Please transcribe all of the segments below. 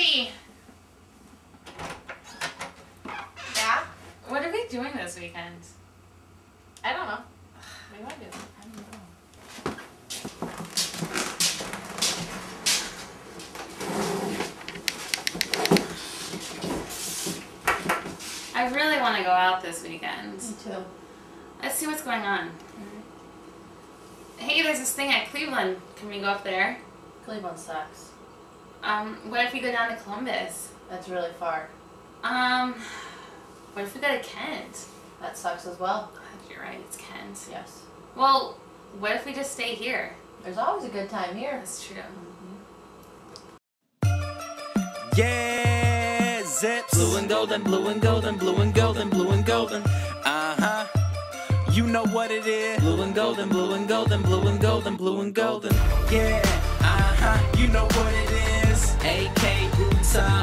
Jesse. Yeah? What are we doing this weekend? I don't know. Maybe I do. I don't know. I really want to go out this weekend. Me too. Let's see what's going on. Mm-hmm. Hey, there's this thing at Cleveland. Can we go up there? Cleveland sucks. Um, what if we go down to Columbus? That's really far. Um, what if we go to Kent? That sucks as well. You're right, it's Kent. Yes. Well, what if we just stay here? There's always a good time here. That's true. Yeah, zips. Blue and golden, blue and golden, blue and golden, blue and golden. Uh huh. You know what it is. Blue and golden, blue and golden, blue and golden, blue and golden. Yeah, huh. You know what it is. AK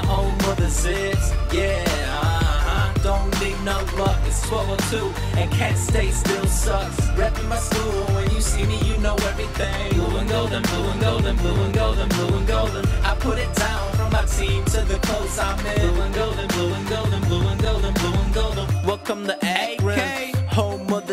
home of the zips. Yeah, uh huh. Don't need no luck. It's 1202 and Kent State still sucks. Repping my school. When you see me, you know everything. Blue and golden, blue and golden, blue and golden, blue and golden. I put it down from my team to the clothes I'm in. Blue and golden, blue and golden, blue and golden, blue and golden. Welcome to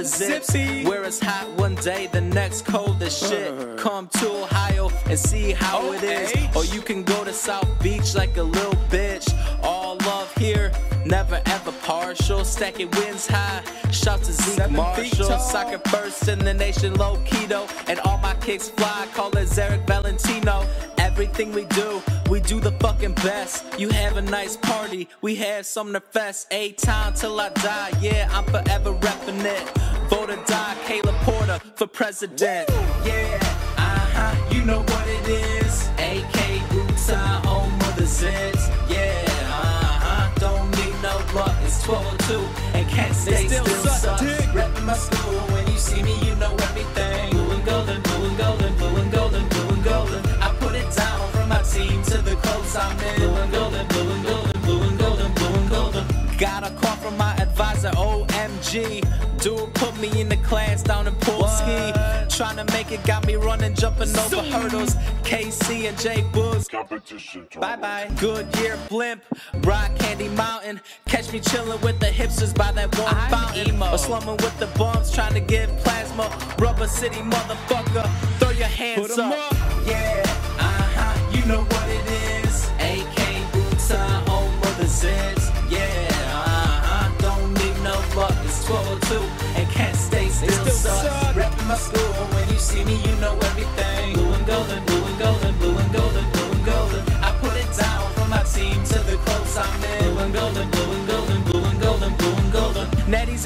home of the zips. Where it's hot one day, the next cold as shit. Come to Ohio and see how it is. Or you can go to South Beach like a little bitch. All love here. Never ever partial, stacking wins high. Shout to Zeke Marshall, soccer first in the nation, low keto, and all my kicks fly. Call it Zarek Valentino. Everything we do, we do the fucking best. You have a nice party, we have some to fest. A time till I die, yeah, I'm forever repping it. Vote or die, Kayla Porter for president. Yeah, uh huh, you know what it is. AK Bruton, home of the Zeds. Yeah, uh huh, don't need no luck. It's 1202 and Kent State still, still sucks. Repping my school, when you see me, you know everything. Blue and golden, blue and golden, blue and golden, blue and golden. I put it down from my team to the clothes I'm in. Blue and golden, blue and golden, blue and golden, blue and golden. Got OMG. Dude put me in the class down in Polsky. Trying to make it, got me running, jumping over hurdles. KC and J Boogs. competition Bye bye. Goodyear blimp, rock candy mountain. Catch me chilling with the hipsters by that one fountain. Or slumming with the bums, trying to get plasma. Rubber City motherfucker, throw your hands up. Yeah, uh huh, you know 102 and can't stay still, still suck. Rapping my school, but when you see me, you know everything.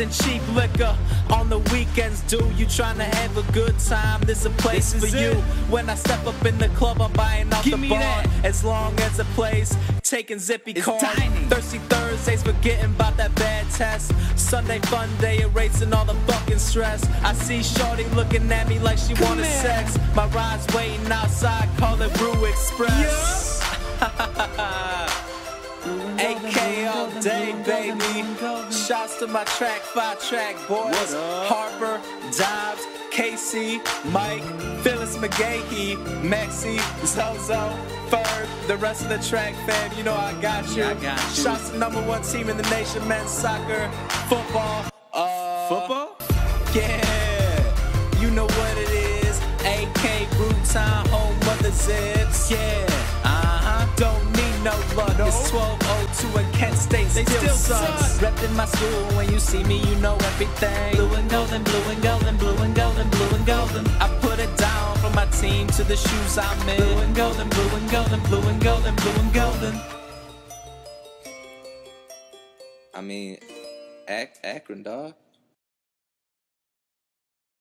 And cheap liquor on the weekends, dude. You trying to have a good time? This a place for you. When I step up in the club, I'm buying off the bar. As long as it plays, taking zippy cards. Thirsty Thursdays, forgetting about that bad test. Sunday fun day, erasing all the fucking stress. I see Shorty looking at me like she wanted sex. My ride's waiting outside, call it Roo Express. AK all day, baby. Shouts to my track five track boys. Harper, Dobbs, Casey, Mike, Phyllis McGahee, Maxie, Zozo, Ferg, the rest of the track fam. You know I got you. Yeah, I got you. Shouts to number one team in the nation, men's soccer, football. Uh, Football? yeah, you know what it is. AK Bruton, home of the Zips. Yeah, uh huh. Don't need no luck. It's 1202 and Kent State still, still sucks. suck. Repping my school when you see me, you know everything. Blue and golden, blue and golden, blue and golden, blue and golden. I put it down from my team to the shoes I'm in. Blue and golden, blue and golden, blue and golden, blue and golden. I mean, Ak- Akron, dog.